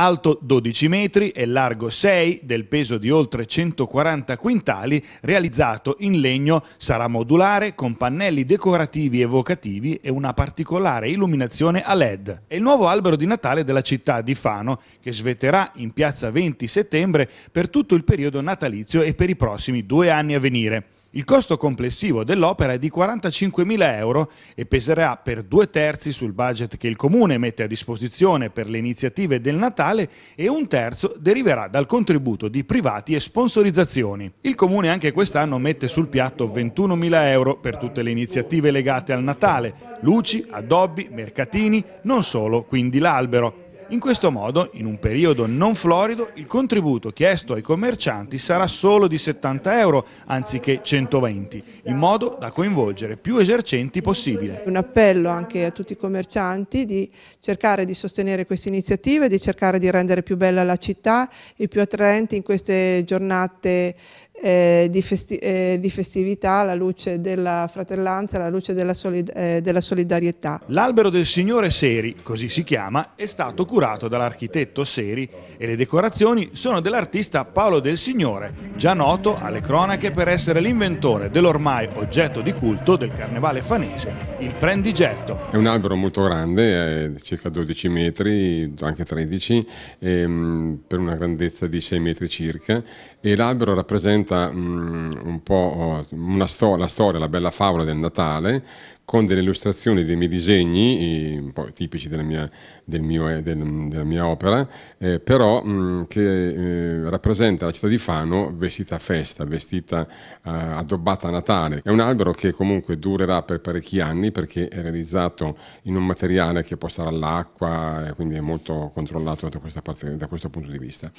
alto 12 metri e largo 6, del peso di oltre 140 quintali, realizzato in legno, sarà modulare con pannelli decorativi evocativi e una particolare illuminazione a LED. È il nuovo albero di Natale della città di Fano, che svetterà in piazza 20 settembre per tutto il periodo natalizio e per i prossimi due anni a venire. Il costo complessivo dell'opera è di 45.000 euro e peserà per due terzi sul budget che il Comune mette a disposizione per le iniziative del Natale e un terzo deriverà dal contributo di privati e sponsorizzazioni. Il Comune anche quest'anno mette sul piatto 21.000 euro per tutte le iniziative legate al Natale, luci, addobbi, mercatini, non solo, quindi l'albero. In questo modo, in un periodo non florido, il contributo chiesto ai commercianti sarà solo di 70 euro anziché 120, in modo da coinvolgere più esercenti possibile. Un appello anche a tutti i commercianti di cercare di sostenere queste iniziative, di cercare di rendere più bella la città e più attraenti in queste giornate eh, di, festi eh, di, festività alla luce della fratellanza, alla luce della, solid eh, della solidarietà. L'albero del Signore Seri, così si chiama, è stato curato dall'architetto Seri e le decorazioni sono dell'artista Paolo del Signore, già noto alle cronache per essere l'inventore dell'ormai oggetto di culto del carnevale fanese, il prendigetto. È un albero molto grande, circa 12 metri, anche 13, ehm, per una grandezza di 6 metri circa e l'albero rappresenta racconta um, un po' una sto la storia, la bella favola del Natale, con delle illustrazioni dei miei disegni, un po' tipici della mia, del mio, eh, del, della mia opera, eh, però mh, che eh, rappresenta la città di Fano vestita a festa, vestita eh, addobbata a Natale. È un albero che comunque durerà per parecchi anni perché è realizzato in un materiale che può stare all'acqua, quindi è molto controllato da, parte, da, questo punto di vista.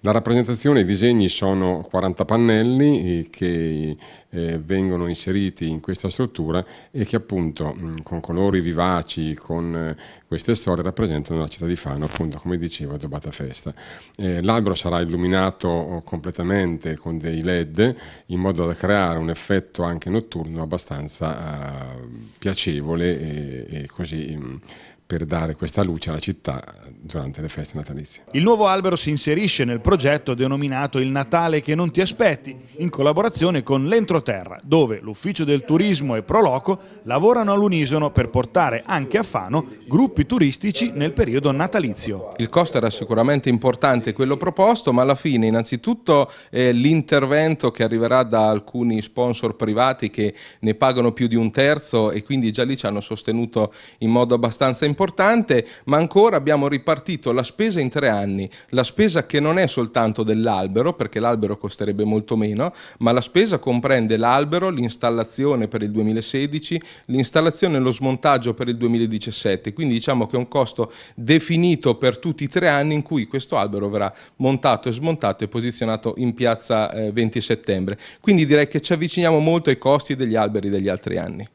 La rappresentazione, i disegni sono 40 pannelli eh, che eh, vengono inseriti in questa struttura e che appunto appunto con colori vivaci, con eh, queste storie rappresentano la città di Fano, appunto come dicevo, addobbata festa. Eh, L'albero sarà illuminato oh, completamente con dei led in modo da creare un effetto anche notturno abbastanza uh, piacevole e, e così um, per dare questa luce alla città durante le feste natalizie. Il nuovo albero si inserisce nel progetto denominato Il Natale che non ti aspetti, in collaborazione con l'Entroterra, dove l'Ufficio del Turismo e Proloco lavorano all'unisono per portare anche a Fano gruppi turistici nel periodo natalizio. Il costo era sicuramente importante quello proposto, ma alla fine innanzitutto eh, l'intervento che arriverà da alcuni sponsor privati che ne pagano più di un terzo e quindi già lì ci hanno sostenuto in modo abbastanza importante importante, ma ancora abbiamo ripartito la spesa in tre anni, la spesa che non è soltanto dell'albero, perché l'albero costerebbe molto meno, ma la spesa comprende l'albero, l'installazione per il 2016, l'installazione e lo smontaggio per il 2017, quindi diciamo che è un costo definito per tutti i tre anni in cui questo albero verrà montato e smontato e posizionato in piazza eh, 20 settembre. Quindi direi che ci avviciniamo molto ai costi degli alberi degli altri anni.